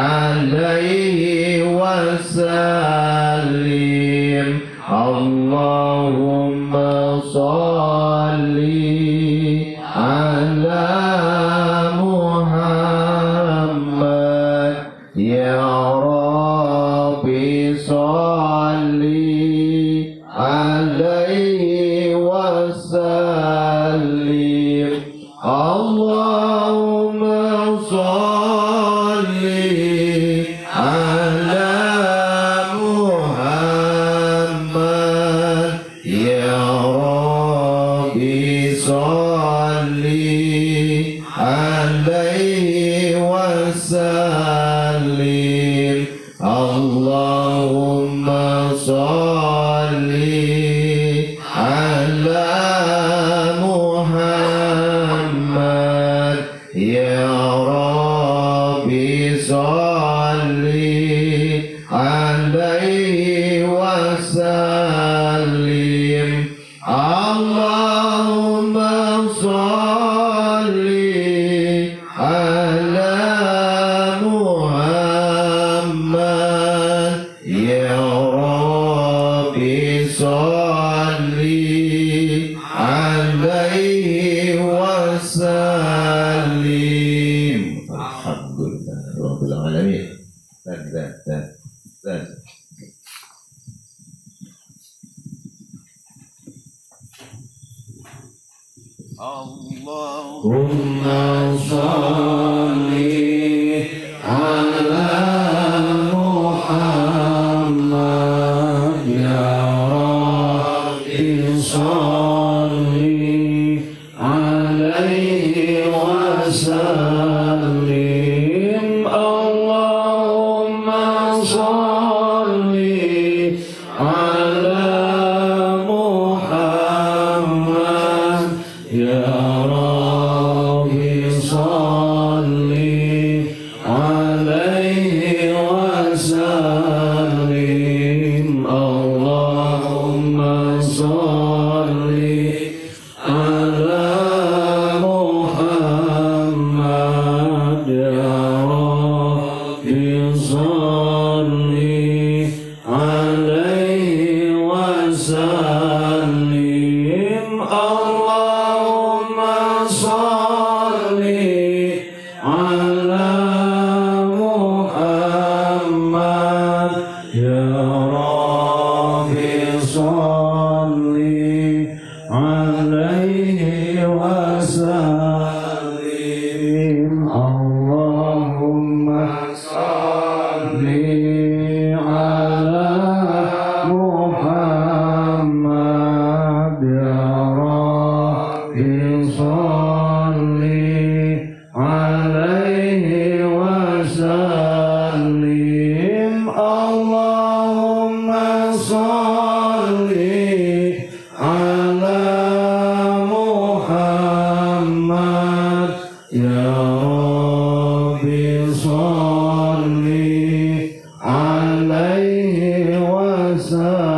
عليه وسلم. اللهم صل على محمد. يا رب صل عليه وسلم. اللهم صل على محمد يا رب ذات ذات ذات ذات اللهم صل على محمد يا رب صل عليه وسلم صل عليه وسلم. اللهم صل على محمد يا رب صل عليه وسلم. عليه وسلم. اللهم صل على محمد يا صل عليه وسلم. اللهم محمد يا رب صل عليه وسلم